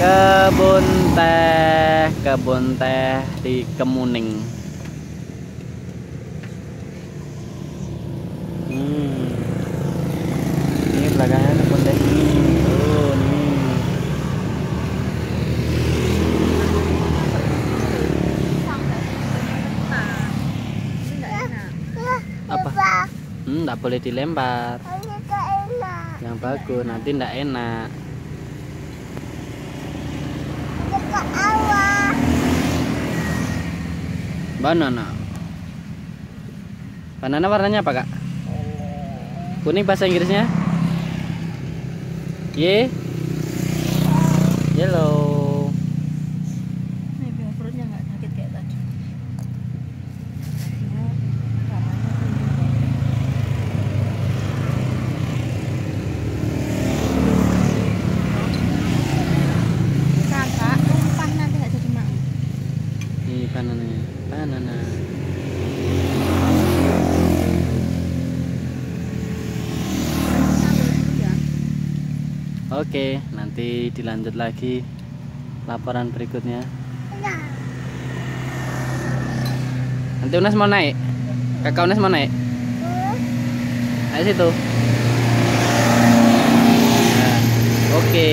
Kebun teh kebun teh di Kemuning. Hmm. ini belakangnya kebun teh oh nih. Apa? Hmm nggak boleh dilempar yang bagus nanti nggak enak. Banana banana warnanya apa kak? Kuning bahasa Inggrisnya? Ye yellow Nih, biar perutnya nggak sakit kayak tadi. Kakak, umpan nanti nggak jadi mau. Ini banana banana. Ya. oke nanti dilanjut lagi laporan berikutnya. Nanti Unes mau naik? Kakak Unes mau naik? Ayo situ. Nah, oke